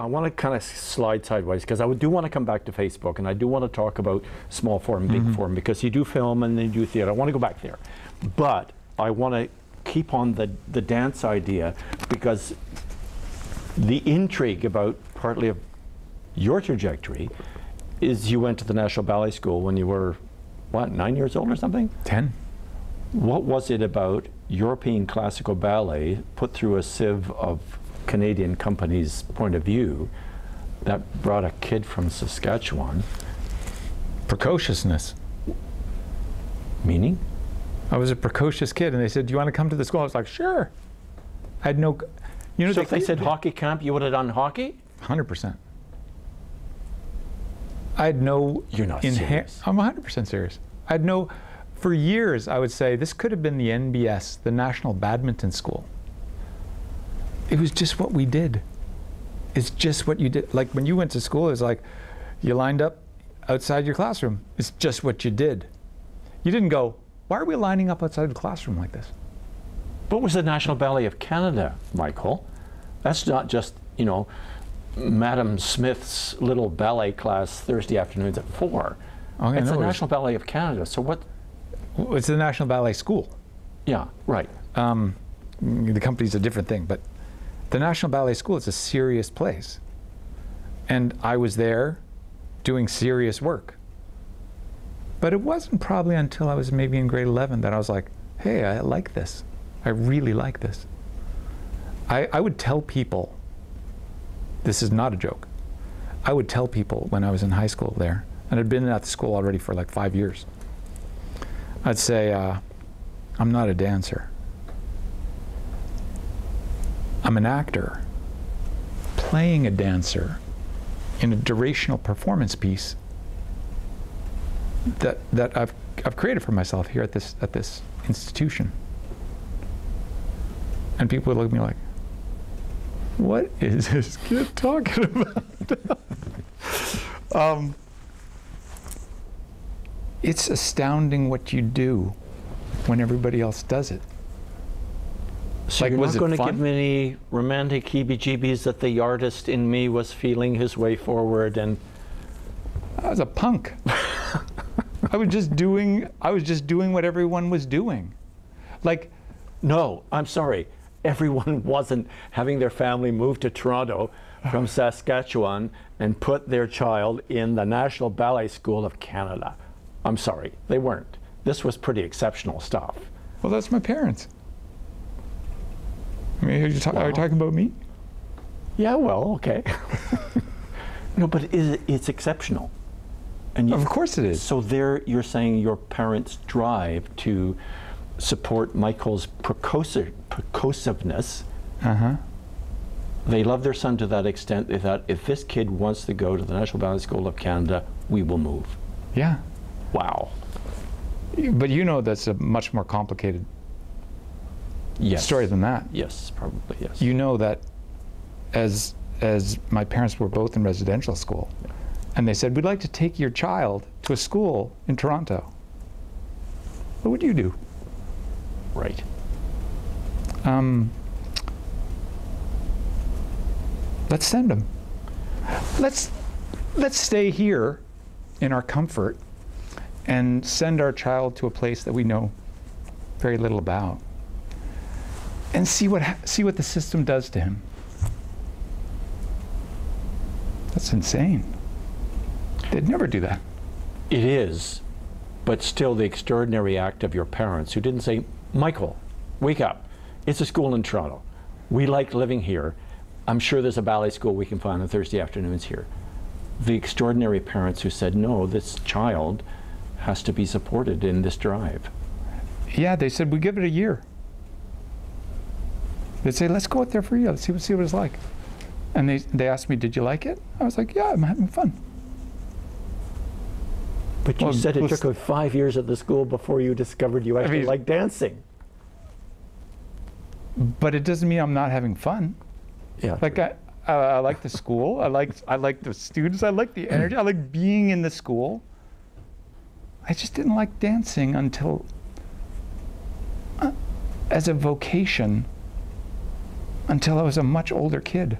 I want to kind of slide sideways because I do want to come back to Facebook and I do want to talk about small form, big mm-hmm. form because you do film and then you do theater. I want to go back there, but I want to keep on the the dance idea because the intrigue about partly of your trajectory is you went to the National Ballet School when you were what nine years old or something. 10. What was it about European classical ballet put through a sieve of Canadian companies' point of view that brought a kid from Saskatchewan, Precociousness. meaning? I was a precocious kid, and they said, "Do you want to come to the school?" I was like, "Sure." I had no, you know, So if they said hockey camp, you would have done hockey? hundred percent. I had no. You're not serious. I'm hundred percent serious. I had no. For years, I would say this could have been the NBS, the National Badminton School. It was just what we did. It's just what you did. Like when you went to school, it was like you lined up outside your classroom. It's just what you did. You didn't go, why are we lining up outside the classroom like this? What was the National Ballet of Canada, Michael? That's not just, you know, Madam Smith's little ballet class Thursday afternoons at four. Okay, it's no, the National Ballet of Canada. So what? It's the National Ballet School. Yeah, right. Um, the company's a different thing, but the National Ballet School is a serious place. And I was there doing serious work. But it wasn't probably until I was maybe in grade 11 that I was like, hey, I like this. I really like this. I, I would tell people, this is not a joke. I would tell people when I was in high school there, and I'd been at the school already for like five years. I'd say, uh, I'm not a dancer. I'm an actor playing a dancer in a durational performance piece that, that I've, I've created for myself here at this, at this institution. And people would look at me like, what is this kid talking about? um, it's astounding what you do when everybody else does it. So Like, you're was not going to give me any romantic heebie-jeebies that the artist in me was feeling his way forward and I was a punk. I was just doing I was just doing what everyone was doing. Like no, I'm sorry. Everyone wasn't having their family move to Toronto from Saskatchewan and put their child in the National Ballet School of Canada. I'm sorry, they weren't. This was pretty exceptional stuff. well that's my parents. I mean, are you, ta- are you talking about me? Yeah, well, okay. no, but is it's exceptional. And you, Of course it is. So there, you're saying your parents' drive to support Michael's precoci- precociveness. Uh-huh. They love their son to that extent. They thought, if this kid wants to go to the National Ballet School of Canada, we will move. Yeah. Wow. But you know that's a much more complicated Yes. story than that. Yes, probably yes. You know that as as my parents were both in residential school and they said we'd like to take your child to a school in Toronto. What would you do? right. um, let's send them. Let's let's stay here in our comfort and send our child to a place that we know very little about and see what see what the system does to him. That's insane. They'd never do that. It is, but still the extraordinary act of your parents who didn't say, Michael, wake up. It's a school in Toronto. We like living here. I'm sure there's a ballet school we can find on Thursday afternoons here. The extraordinary parents who said, no, this child has to be supported in this drive. Yeah, they said we give it a year. They'd say, let's go out there for year. Let's see, what- see what it's like. And they, they asked me, did you like it? I was like, yeah, I'm having fun. But you Well, said it took you five years at the school before you discovered you actually mean- liked dancing. But it doesn't mean I'm not having fun. Yeah. Like I, I, I like the school. I like I like the students. I like the energy. I like being in the school. I just didn't like dancing until, uh, as a vocation, until I was a much older kid.